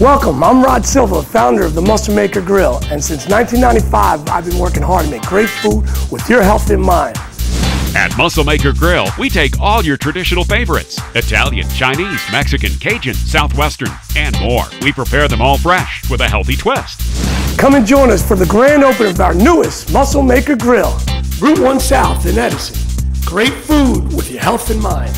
Welcome, I'm Rod Silva, founder of the Muscle Maker Grill, and since 1995, I've been working hard to make great food with your health in mind. At Muscle Maker Grill, we take all your traditional favorites Italian, Chinese, Mexican, Cajun, Southwestern, and more. We prepare them all fresh with a healthy twist. Come and join us for the grand opening of our newest Muscle Maker Grill, Route 1 South in Edison. Great food with your health in mind.